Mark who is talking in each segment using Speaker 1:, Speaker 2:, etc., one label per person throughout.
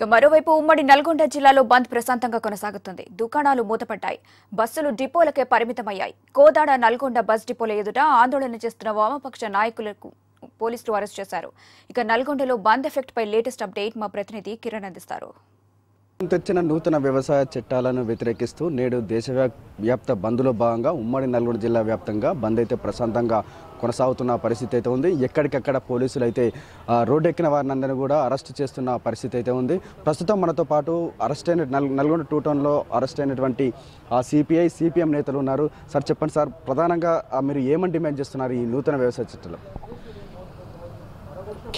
Speaker 1: ఇక మరోవైపు ఉమ్మడి నల్గొండ జిల్లాలో బంద్ ప్రశాంతంగా కొనసాగుతుంది. దుకాణాలు మూతపడ్డాయి. బస్సులు డిపోలకే పరిమితమయ్యాయి. కోదాడ నల్గొండ బస్ డిపోల ఎదుట ఆందోళన చేస్తున్న వామపక్ష నాయకులకు పోలీసులు అరెస్ట్ చేశారు. ఇక నల్గొండలో బంద్ ఎఫెక్ట్ పై లేటెస్ట్ అప్డేట్ మా ప్రతినిధి కిరణ్ అందిస్తారు.
Speaker 2: తెచ్చిన నూతన వ్యవసాయ చట్టాలను వ్యతిరేకిస్తూ నేడు దేశవ్యాప్త బంద్లో భాగంగా ఉమ్మడి నల్గొండ జిల్లా వ్యాప్తంగా బంద్ అయితే ప్రశాంతంగా కొనసాగుతున్న పరిస్థితి అయితే ఉంది. ఎక్కడికక్కడ పోలీసులు అయితే రోడ్డెక్కిన వారిని కూడా అరెస్ట్ చేస్తున్న పరిస్థితి అయితే ఉంది. ప్రస్తుతం మనతో పాటు అరెస్ట్ అయిన నల్గొండ టూ టౌన్లో అరెస్ట్ అయినటువంటి సిపిఐ సిపిఎం నేతలు ఉన్నారు. సార్ చెప్పండి సార్ ప్రధానంగా మీరు ఏమని డిమాండ్ చేస్తున్నారు ఈ నూతన వ్యవసాయ చట్టాలు?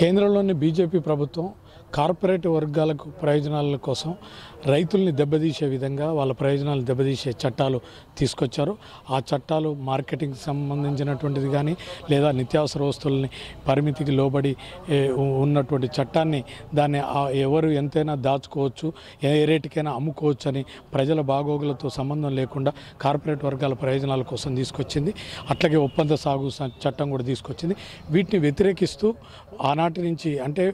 Speaker 3: కేంద్రంలోని బీజేపీ ప్రభుత్వం కార్పొరేట్ వర్గాలకు ప్రయోజనాల కోసం రైతుల్ని దెబ్బతీసే విధంగా వాళ్ళ ప్రయోజనాలు దెబ్బతీసే చట్టాలు తీసుకొచ్చారు. ఆ చట్టాలు మార్కెటింగ్ సంబంధించినటువంటిది కానీ లేదా నిత్యావసర వస్తువులని పరిమితికి లోబడి ఉన్నటువంటి చట్టాన్ని దాన్ని ఎవరు ఎంతైనా దాచుకోవచ్చు ఏ రేటుకైనా అమ్ముకోవచ్చు అని ప్రజల బాగోగులతో సంబంధం లేకుండా కార్పొరేట్ వర్గాల ప్రయోజనాల కోసం తీసుకొచ్చింది. అట్లాగే ఒప్పంద సాగు చట్టం కూడా తీసుకొచ్చింది. వీటిని వ్యతిరేకిస్తూ ఆనాటి నుంచి అంటే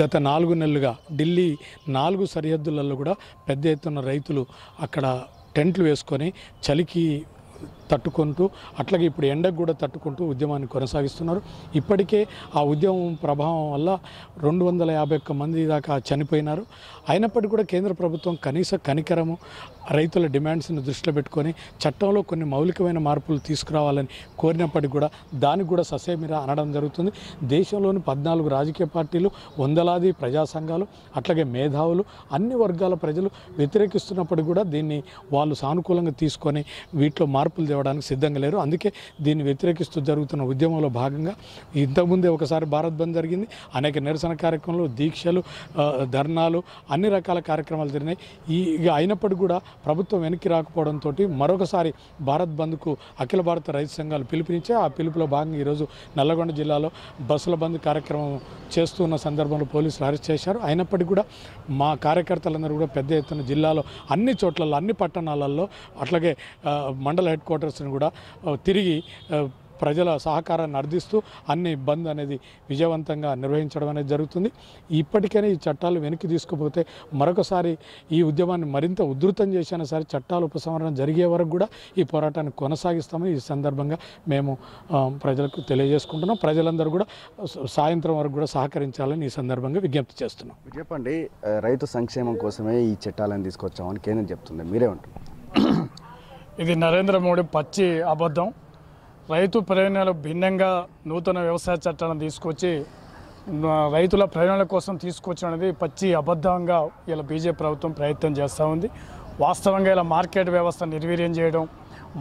Speaker 3: గత నాలుగు నెలలుగా ఢిల్లీ నాలుగు సరిహద్దులలో కూడా పెద్ద ఎత్తున రైతులు అక్కడ టెంట్లు వేసుకొని చలికి తట్టుకుంటూ అట్లాగే ఇప్పుడు ఎండకు కూడా తట్టుకుంటూ ఉద్యమాన్ని కొనసాగిస్తున్నారు. ఇప్పటికే ఆ ఉద్యమం ప్రభావం వల్ల రెండు వందల యాభై ఒక్క మంది దాకా చనిపోయినారు. అయినప్పటికీ కూడా కేంద్ర ప్రభుత్వం కనీస కనికరము రైతుల డిమాండ్స్ని దృష్టిలో పెట్టుకొని చట్టంలో కొన్ని మౌలికమైన మార్పులు తీసుకురావాలని కోరినప్పటికీ కూడా దానికి కూడా ససేమిరా అనడం జరుగుతుంది. దేశంలోని పద్నాలుగు రాజకీయ పార్టీలు వందలాది ప్రజా సంఘాలు అట్లాగే మేధావులు అన్ని వర్గాల ప్రజలు వ్యతిరేకిస్తున్నప్పటికీ కూడా దీన్ని వాళ్ళు సానుకూలంగా తీసుకొని వీటిలో మార్పులు ఇవ్వడానికి సిద్ధంగా లేరు. అందుకే దీన్ని వ్యతిరేకిస్తూ జరుగుతున్న ఉద్యమంలో భాగంగా ఇంతకుముందే ఒకసారి భారత్ బంద్ జరిగింది. అనేక నిరసన కార్యక్రమాలు దీక్షలు ధర్నాలు అన్ని రకాల కార్యక్రమాలు జరిగినాయి. ఈ ఇక అయినప్పటికీ కూడా ప్రభుత్వం వెనక్కి రాకపోవడంతో మరొకసారి భారత్ బంద్కు అఖిల భారత రైతు సంఘాలు పిలుపునిచ్చే ఆ పిలుపులో భాగంగా ఈరోజు నల్లగొండ జిల్లాలో బస్సుల బంద్ కార్యక్రమం చేస్తున్న సందర్భంలో పోలీసులు అరెస్ట్ చేశారు. అయినప్పటికీ కూడా మా కార్యకర్తలందరూ కూడా పెద్ద ఎత్తున జిల్లాలో అన్ని చోట్లలో అన్ని పట్టణాలలో అట్లాగే మండల హెడ్ క్వార్టర్స్ని కూడా తిరిగి ప్రజల సహకారాన్ని అర్థిస్తూ అన్ని బంద్ అనేది విజయవంతంగా నిర్వహించడం అనేది జరుగుతుంది. ఇప్పటికైనా ఈ చట్టాలు వెనక్కి తీసుకుపోతే మరొకసారి ఈ ఉద్యమాన్ని మరింత ఉధృతం చేసినా సరే చట్టాల ఉపసంహరణ జరిగే వరకు కూడా ఈ పోరాటాన్ని కొనసాగిస్తామని ఈ సందర్భంగా మేము ప్రజలకు తెలియజేసుకుంటున్నాం. ప్రజలందరూ కూడా సాయంత్రం వరకు కూడా సహకరించాలని ఈ సందర్భంగా విజ్ఞప్తి చేస్తున్నాం.
Speaker 2: చెప్పండి రైతు సంక్షేమం కోసమే ఈ చట్టాలను తీసుకొచ్చామని కేంద్రం చెప్తుంది. మీరేమంటారు
Speaker 4: ఇది నరేంద్ర మోడీ పచ్చి అబద్ధం. రైతు ప్రయోజనాలు భిన్నంగా నూతన వ్యవసాయ చట్టాలను తీసుకొచ్చి రైతుల ప్రయోజనాల కోసం తీసుకొచ్చినది పచ్చి అబద్ధంగా ఇలా బీజేపీ ప్రభుత్వం ప్రయత్నం చేస్తూ ఉంది. వాస్తవంగా ఇలా మార్కెట్ వ్యవస్థ నిర్వీర్యం చేయడం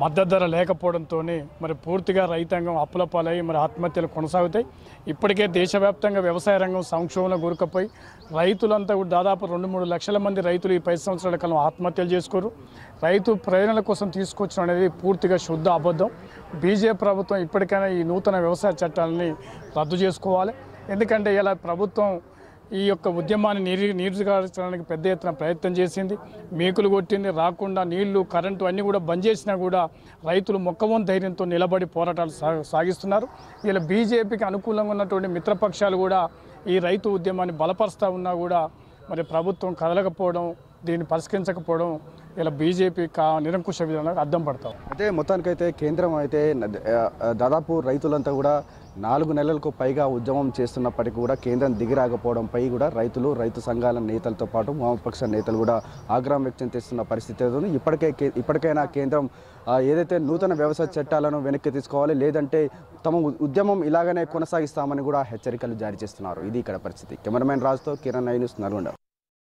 Speaker 4: మద్దతు ధర లేకపోవడంతో మరి పూర్తిగా రైతాంగం అప్పుల పాలయ్యి మరి ఆత్మహత్యలు కొనసాగుతాయి. ఇప్పటికే దేశవ్యాప్తంగా వ్యవసాయ రంగం సంక్షోభంలో గురకపోయి రైతులంతా కూడా దాదాపు రెండు మూడు లక్షల మంది రైతులు ఈ పది సంవత్సరాల కాలం ఆత్మహత్యలు చేసుకోరు. రైతు ప్రయోజనాల కోసం తీసుకొచ్చిన అనేది పూర్తిగా శుద్ధ అబద్ధం. బీజేపీ ప్రభుత్వం ఇప్పటికైనా ఈ నూతన వ్యవసాయ చట్టాలని రద్దు చేసుకోవాలి. ఎందుకంటే ఇలా ప్రభుత్వం ఈ యొక్క ఉద్యమాన్ని నీరు నీరుగార్చడానికి పెద్ద ఎత్తున ప్రయత్నం చేసింది. మేకులు కొట్టింది రాకుండా నీళ్ళు కరెంటు అన్నీ కూడా బంద్ చేసినా కూడా రైతులు మొక్కవోని ధైర్యంతో నిలబడి పోరాటాలు సా- సాగిస్తున్నారు. ఇలా బీజేపీకి అనుకూలంగా ఉన్నటువంటి మిత్రపక్షాలు కూడా ఈ రైతు ఉద్యమాన్ని బలపరుస్తూ ఉన్నా కూడా మరి ప్రభుత్వం కదలకపోవడం దీన్ని పరిష్కరించకపోవడం ఇలా బీజేపీ కా నిరంకుశ విధానానికి అద్దం పడతాం
Speaker 2: అయితే మొత్తానికైతే కేంద్రం అయితే దాదాపు రైతులంతా కూడా నాలుగు నెలలకు పైగా ఉద్యమం చేస్తున్నప్పటికీ కూడా కేంద్రం దిగిరాకపోవడంపై కూడా రైతులు రైతు సంఘాల నేతలతో పాటు వామపక్ష నేతలు కూడా ఆగ్రహం వ్యక్తం చేస్తున్న పరిస్థితి ఏదో ఉంది. ఇప్పటికే కే- ఇప్పటికైనా కేంద్రం ఏదైతే నూతన వ్యవసాయ చట్టాలను వెనక్కి తీసుకోవాలి లేదంటే తమ ఉద్యమం ఇలాగనే కొనసాగిస్తామని కూడా హెచ్చరికలు జారీ చేస్తున్నారు. ఇది ఇక్కడ పరిస్థితి. కెమెరామెన్ రాజుతో కిరణ్ ఐ న్యూస్ నల్గొండ.